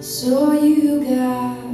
So you got